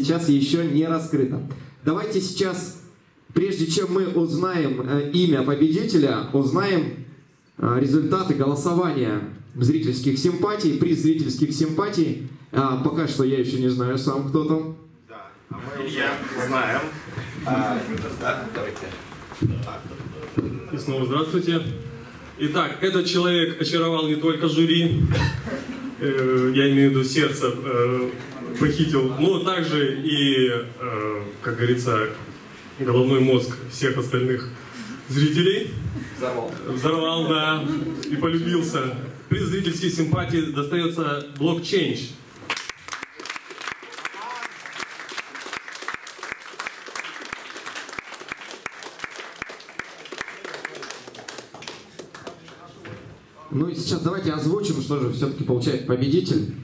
сейчас еще не раскрыто. Давайте сейчас, прежде чем мы узнаем э, имя победителя, узнаем э, результаты голосования зрительских симпатий, приз зрительских симпатий. А, пока что я еще не знаю сам, кто там. Да, а мы уже знаем. А, да, давайте. И снова здравствуйте. Итак, этот человек очаровал не только жюри, э, я имею в виду сердце, похитил, но также и, э, как говорится, головной мозг всех остальных зрителей. Взорвал. Взорвал, да, и полюбился. Приз зрительских симпатий достается блок Change. Ну и сейчас давайте озвучим, что же все-таки получает победитель.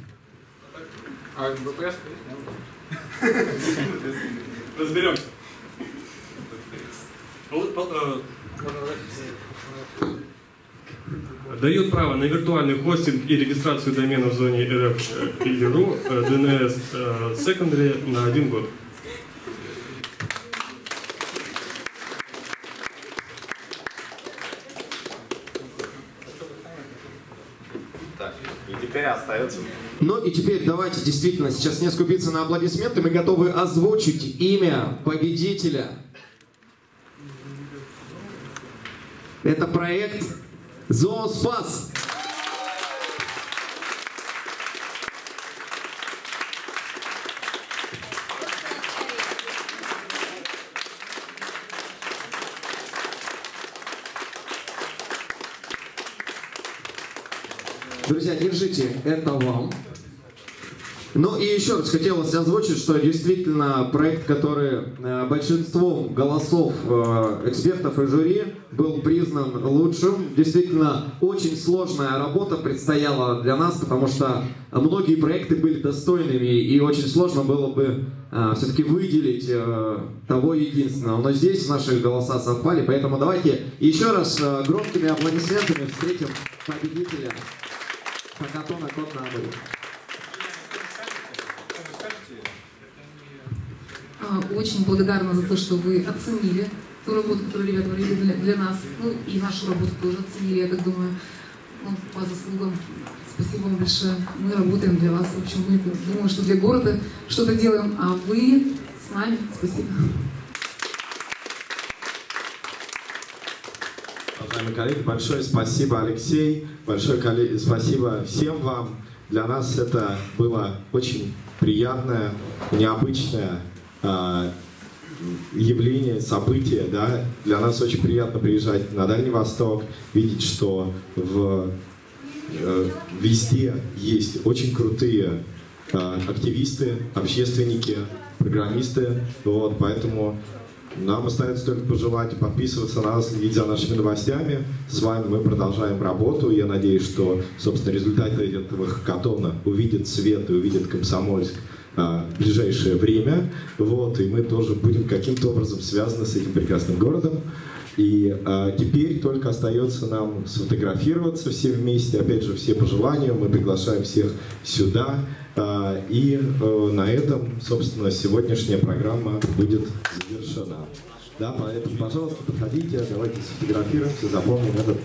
А ВПС? Разберемся. Э, Дает право на виртуальный хостинг и регистрацию домена в зоне RF или RU э, DNS э, Secondary на один год. Так, и теперь остается... Ну и теперь давайте действительно сейчас не скупиться на аплодисменты. Мы готовы озвучить имя победителя. Это проект Зооспас. Друзья, держите, это вам. Ну и еще раз хотелось озвучить, что действительно проект, который э, большинством голосов э, экспертов и жюри был признан лучшим. Действительно, очень сложная работа предстояла для нас, потому что многие проекты были достойными, и очень сложно было бы все-таки выделить э, того единственного. Но здесь наши голоса совпали, поэтому давайте еще раз э, громкими аплодисментами встретим победителя Хакатона Код на. А, Очень благодарна за то, что вы оценили ту работу, которую ребята провели для, для нас. Ну и нашу работу тоже оценили, я так думаю. Ну, по заслугам. Спасибо вам большое. Мы работаем для вас. В общем, мы думаю, что для города что-то делаем, а вы с нами. Спасибо. Уважаемые коллеги, большое спасибо, Алексей. Большое коллеги, спасибо всем вам. Для нас это было очень приятное, необычное а, явление, событие. Да? Для нас очень приятно приезжать на Дальний Восток, видеть, что в, э, везде есть очень крутые а, активисты, общественники, программисты. Вот, поэтому нам остается только пожелать подписываться на нас, следить за нашими новостями. С вами мы продолжаем работу. Я надеюсь, что, собственно, результаты этого хакатона увидят свет и увидят Комсомольск а, в ближайшее время. Вот, и мы тоже будем каким-то образом связаны с этим прекрасным городом. И а, теперь только остается нам сфотографироваться все вместе. Опять же, все пожелания. Мы приглашаем всех сюда. А, и э, на этом, собственно, сегодняшняя программа будет завершена. Да, поэтому, пожалуйста, подходите, давайте сфотографируемся, запомним этот